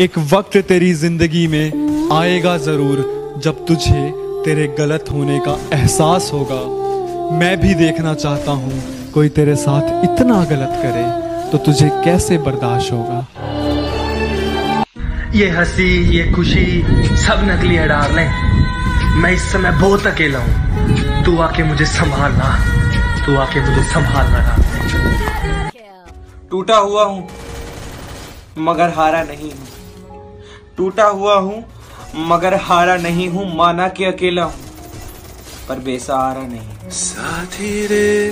एक वक्त तेरी ज़िंदगी में आएगा ज़रूर जब तुझे तेरे गलत होने का एहसास होगा। मैं भी देखना चाहता हूँ कोई तेरे साथ इतना गलत करे तो तुझे कैसे बर्दाश्त होगा? ये हँसी ये खुशी सब नकली है डार्लिंग मैं इस समय बहुत अकेला हूँ। तू आके मुझे संभालना। तू आके मुझे संभालना डार्लिंग टूटा हुआ हूँ मगर हारा नहीं हूँ। टूटा हुआ हूँ, मगर हारा नहीं हूँ, माना कि अकेला हूँ, पर बेसहारा नहीं। साथी रे